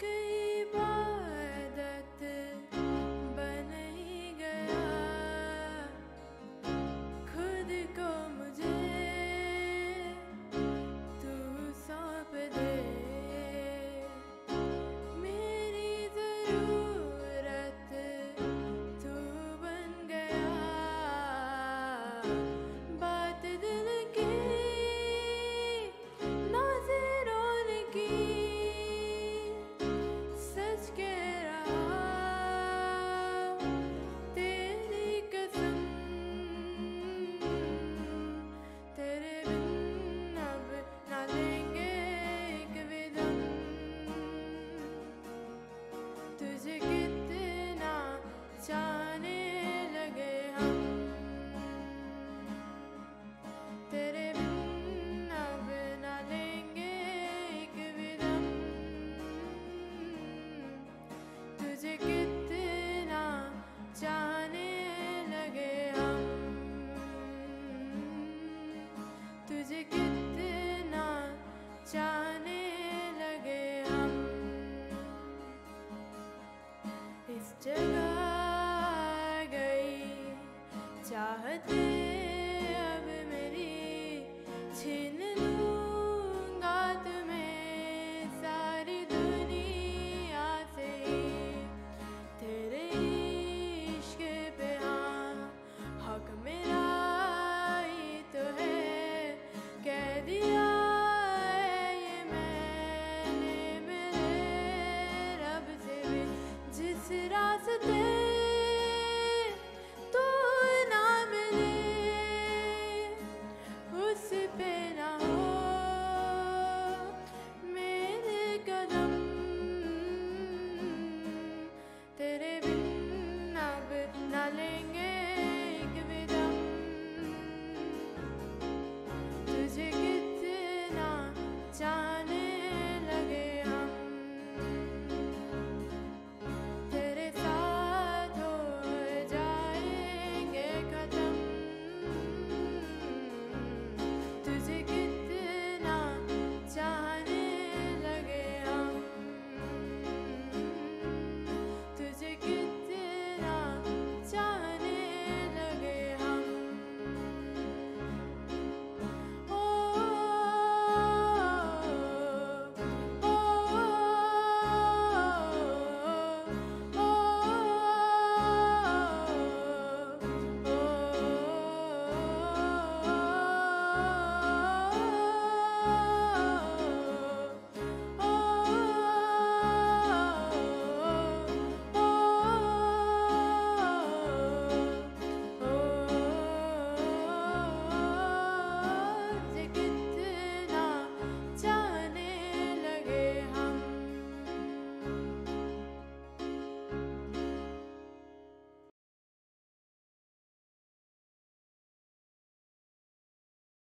escape. चाहते